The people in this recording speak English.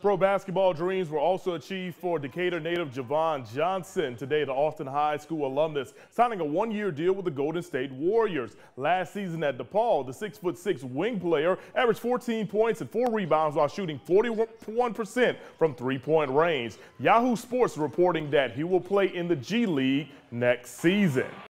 Pro basketball dreams were also achieved for Decatur native Javan Johnson. Today, the Austin High School alumnus signing a one-year deal with the Golden State Warriors. Last season at DePaul, the 6'6 wing player averaged 14 points and four rebounds while shooting 41% from three-point range. Yahoo Sports reporting that he will play in the G League next season.